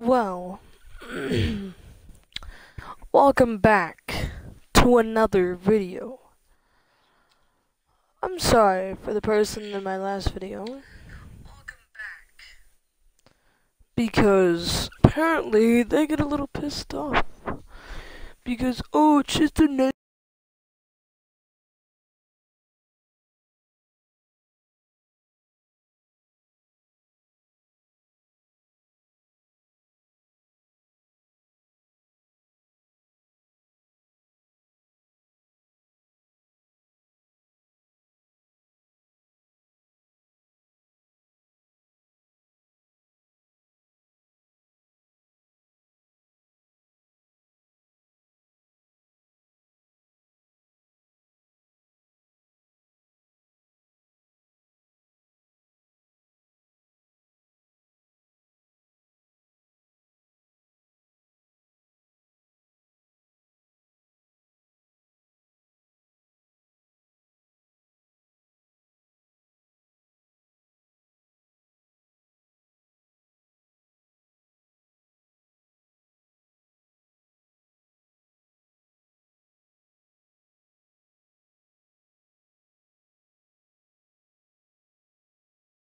Well, welcome back to another video. I'm sorry for the person in my last video. Because apparently they get a little pissed off. Because, oh, it's just a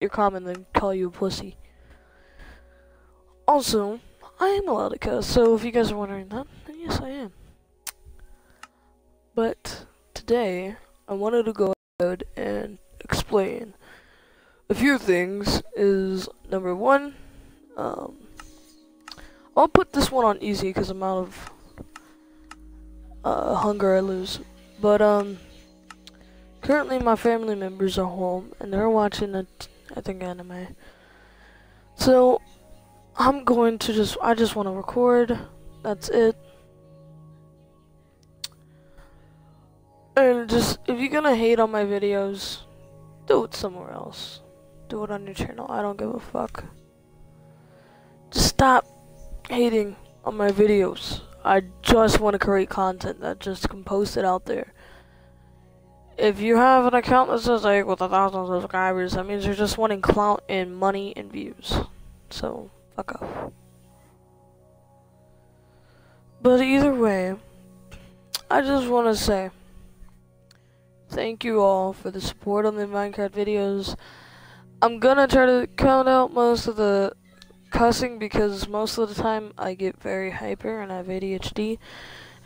night. You're common then call you a pussy. Also, I am allowed to cuss, so if you guys are wondering that, then yes I am. But today, I wanted to go ahead and explain a few things. Is number one, um, I'll put this one on easy because I'm out of uh, hunger I lose. But um, currently my family members are home and they're watching a, t- I think anime. So I'm going to just, I just want to record. That's it. And just, if you're gonna hate on my videos, do it somewhere else. Do it on your channel. I don't give a fuck. Just stop hating on my videos. I just want to create content that just can post it out there. If you have an account that says like with a thousand subscribers, that means you're just wanting clout and money and views. So fuck off. But either way, I just want to say thank you all for the support on the Minecraft videos. I'm gonna try to count out most of the cussing because most of the time I get very hyper and I have ADHD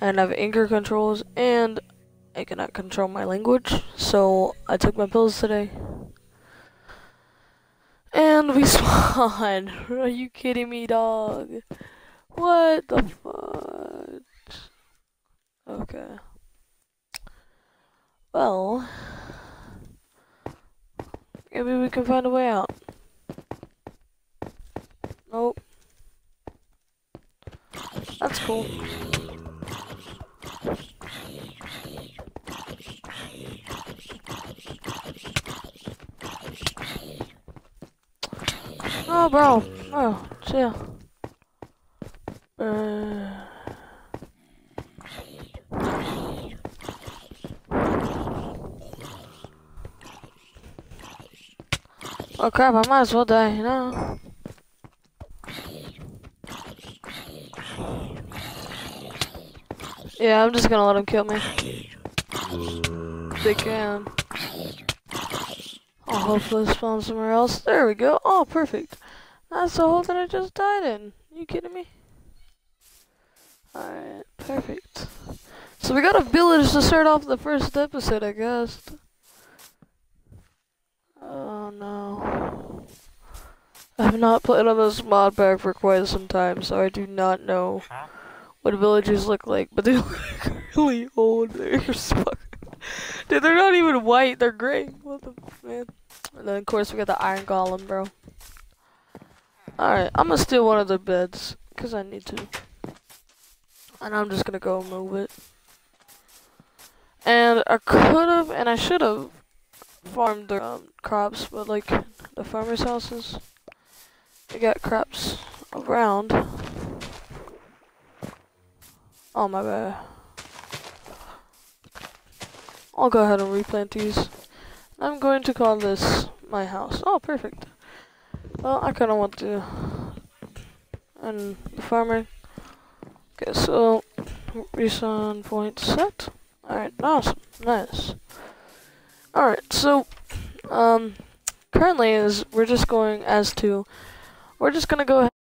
and I have anger controls and I cannot control my language. So I took my pills today. And we spawned. Are you kidding me, dog? What the fuck? Okay. Well, maybe we can find a way out. Nope. That's cool. Oh, bro. Oh, chill. Uh... Oh crap, I might as well die, you know? Yeah, I'm just gonna let him kill me. They can. I'll hopefully spawn somewhere else. There we go. Oh, perfect. That's the hole that I just died in. you kidding me? Alright, perfect. So we got a village to start off the first episode, I guess. Oh no. I have not played on this mod pack for quite some time, so I do not know what villages look like, but they look really old. They're. Dude, they're not even white, they're gray. What the man? And then of course we got the iron golem, bro. Alright, I'm gonna steal one of the beds, cause I need to. And I'm just gonna go move it. And I could've, and I should've farmed the um, crops, but like the farmers' houses, they got crops around. Oh my bad. I'll go ahead and replant these. I'm going to call this my house. Oh, perfect. Well, I kind of want to... and the farmer. Okay, so respawn point set. Alright, awesome. Nice. Alright, so um currently is we're just going as to we're just gonna go ahead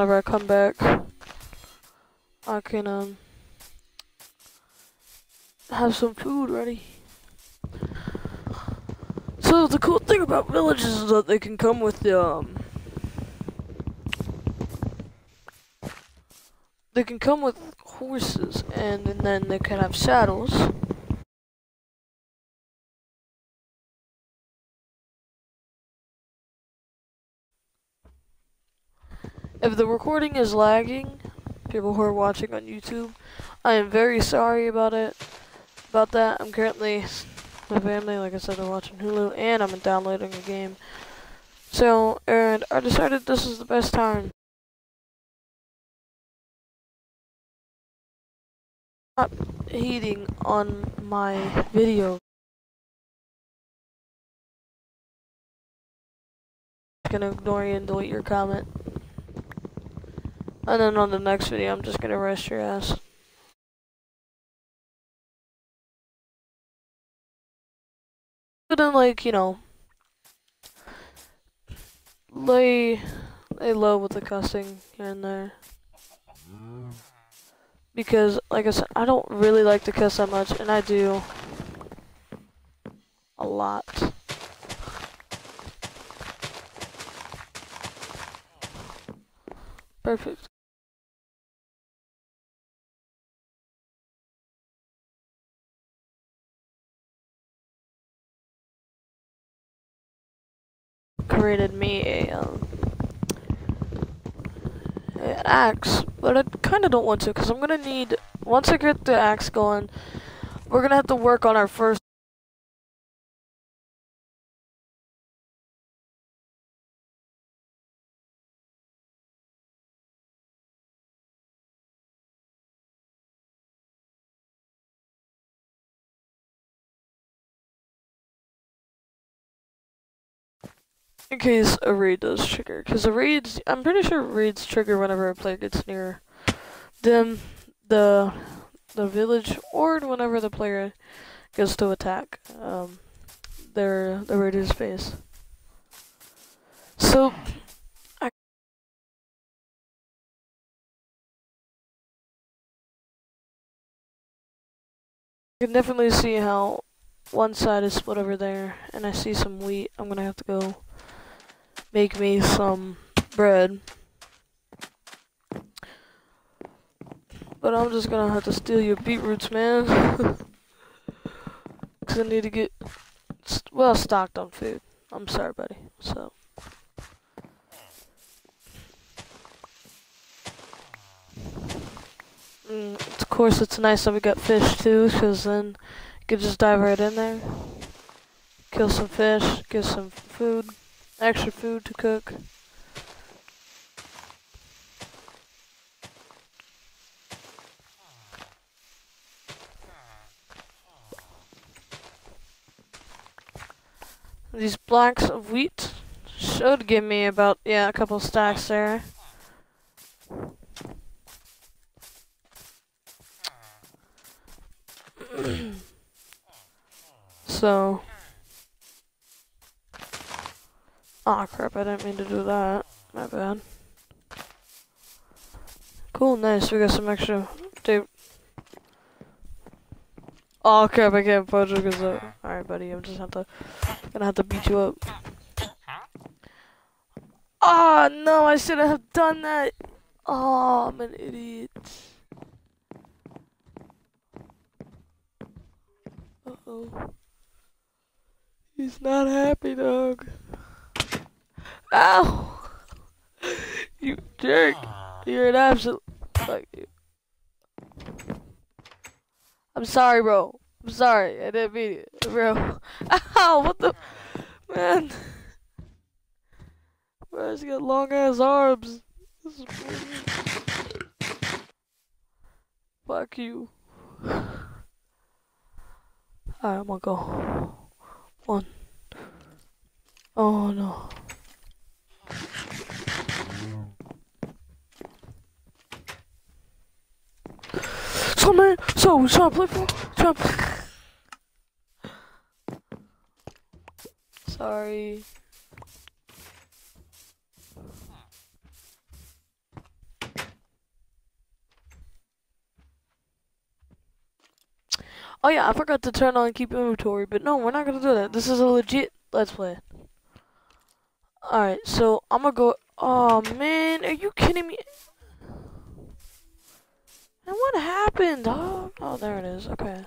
whenever I come back, I can um have some food ready. So the cool thing about villages is that they can come with the um they can come with horses and, and then they can have saddles. If the recording is lagging, people who are watching on YouTube, I am very sorry about it. About that, I'm currently, my family, like I said, are watching Hulu, and I'm downloading a game. So, and I decided this is the best time. Not heating on my video. gonna ignore you and delete your comment. And then on the next video, I'm just gonna rest your ass. But then, like, you know, lay, lay low with the cussing here and there. Because, like I said, I don't really like to cuss that much, and I do a lot. Perfect. Created me a um, an axe, but I kind of don't want to because I'm gonna need once I get the axe going, we're gonna have to work on our first. In case a raid does trigger, because the raids, I'm pretty sure raids trigger whenever a player gets near them, the the village, or whenever the player goes to attack um, their the raider's base. So I can definitely see how one side is split over there, and I see some wheat. I'm gonna have to go make me some bread. But I'm just gonna have to steal your beetroots, man. Cause I need to get well stocked on food. I'm sorry, buddy. So. Mm, of course, it's nice that we got fish too, cause then you could just dive right in there, kill some fish, get some food extra food to cook. These blocks of wheat should give me about, yeah, a couple stacks there. so, Oh, crap, I didn't mean to do that. My bad. Cool, nice, we got some extra tape. Oh crap, I can't punch it because uh, Alright buddy, I'm just have to gonna have to beat you up. Oh no, I shouldn't have done that. Oh, I'm an idiot. Uh oh. He's not happy, dog. Ow! You jerk. Ah. You're an absolute. Fuck you. I'm sorry, bro. I'm sorry. I didn't mean it, bro. Ow! What the. Man. Bro, he's got long ass arms. This is Fuck you. Alright, I'm gonna go. One. Oh no. So man, so to play for play. Sorry. Oh yeah, I forgot to turn on keep inventory, but no, we're not gonna do that. This is a legit let's play. Alright, so I'm gonna go. Oh man, are you kidding me? And what happened? Oh, oh, there it is. Okay.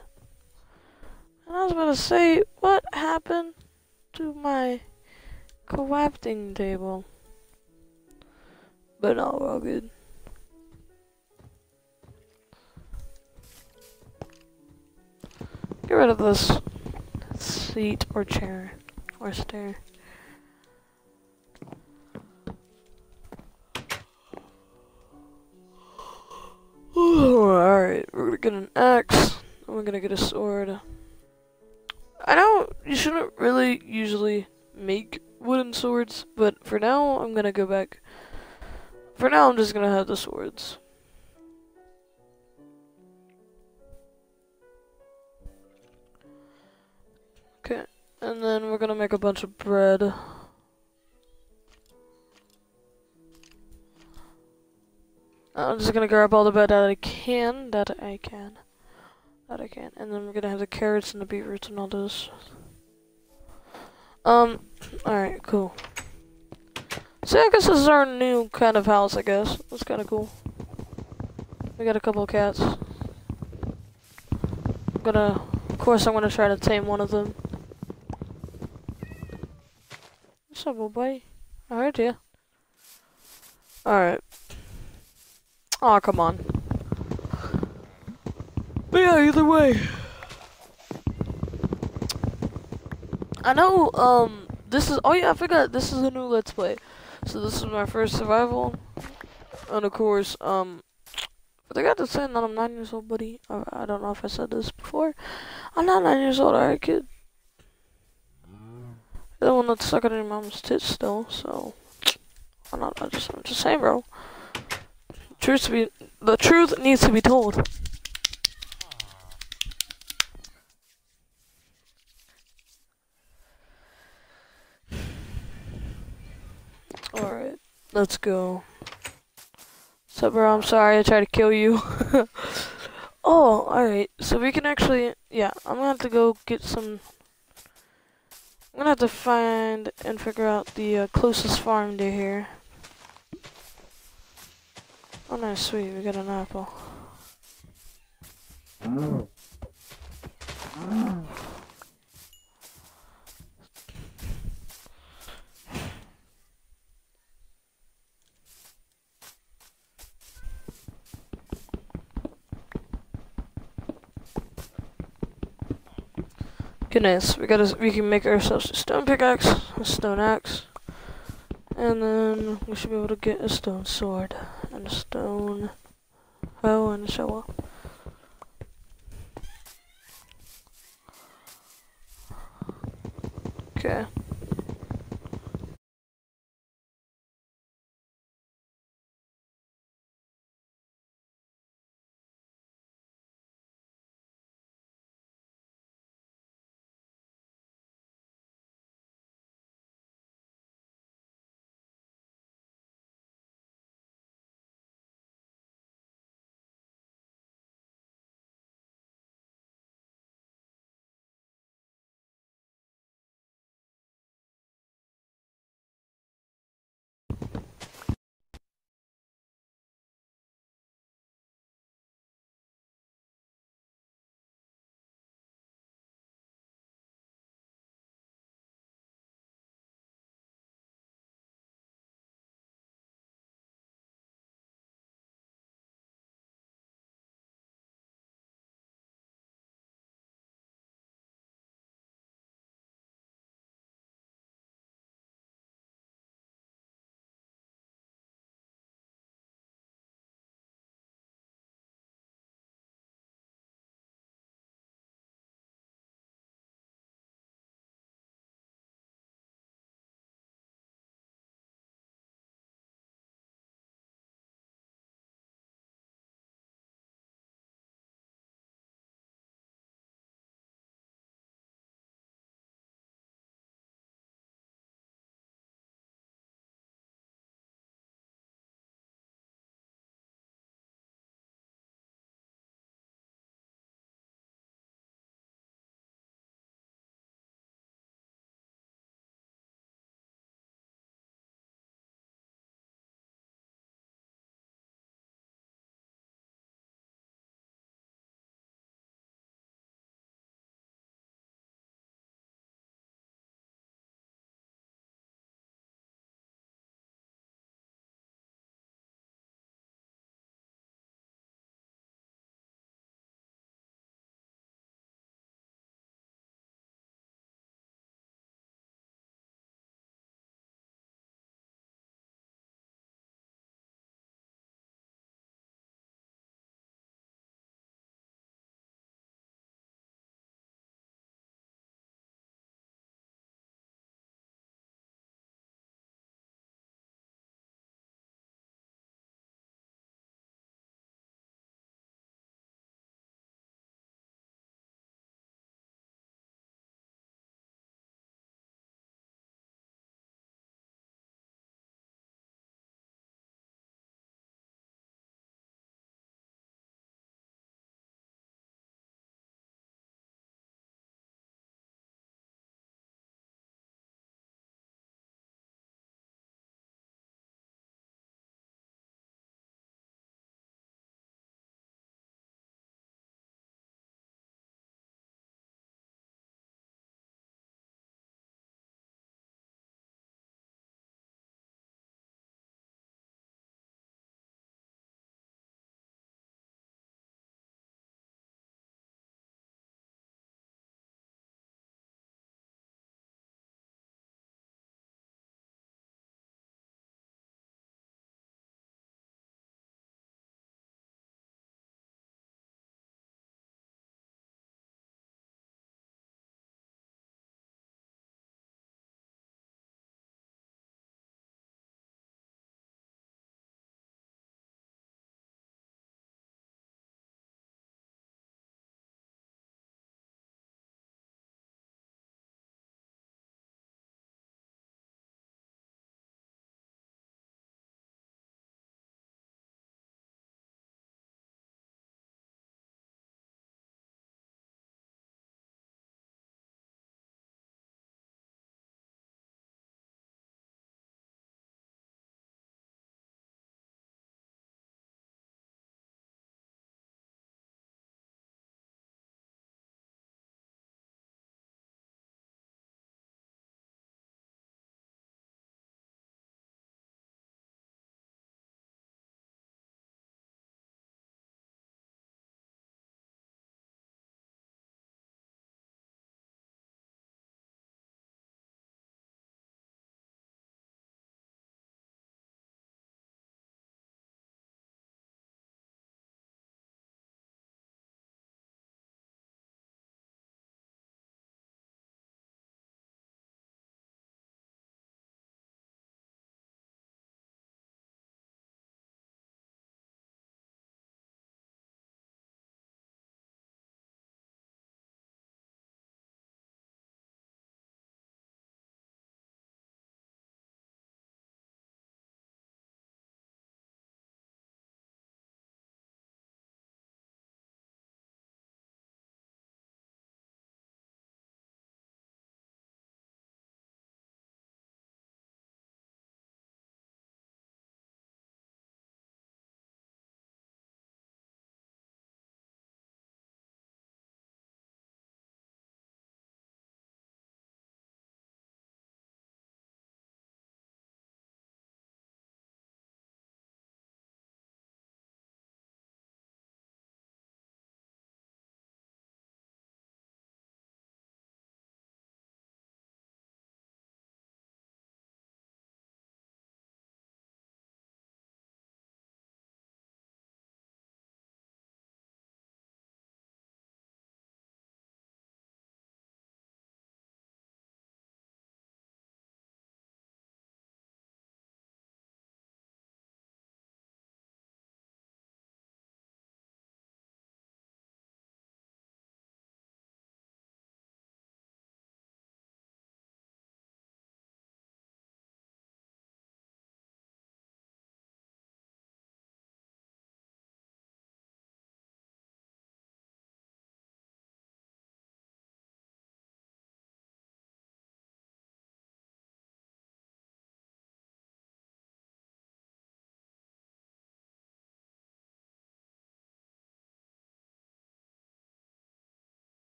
And I was about to say, what happened to my crafting table? But no, we're all good. Get rid of this seat or chair or stair. Alright, we're gonna get an axe, and we're gonna get a sword. I know you shouldn't really usually make wooden swords, but for now I'm gonna go back. For now I'm just gonna have the swords. Okay, and then we're gonna make a bunch of bread. I'm just gonna grab all the bread that I can, that I can, that I can, and then we're gonna have the carrots and the beetroots and all this. Um, alright, cool. So I guess this is our new kind of house, I guess. That's kind of cool. We got a couple of cats. I'm gonna, of course I'm gonna try to tame one of them. What's up, old boy? I heard you. Alright. Oh, come on. But yeah, either way. I know, um, this is, oh yeah, I forgot, this is a new Let's Play. So this is my first survival. And of course, um, I have to say that I'm nine years old, buddy. I, I don't know if I said this before. I'm not nine years old, alright, kid? the one that's sucking in your mom's tits still, so I'm not. I just, I'm just saying, bro. Truth be, the truth needs to be told. All right, let's go. So, bro, I'm sorry I tried to kill you. oh, alright. So we can actually, yeah, I'm gonna have to go get some I'm gonna have to find and figure out the uh, closest farm to here. Oh no, sweet, we got an apple. Goodness, we gotta, we can make ourselves a stone pickaxe, a stone axe, and then we should be able to get a stone sword, and stone hoe, and so on. Okay.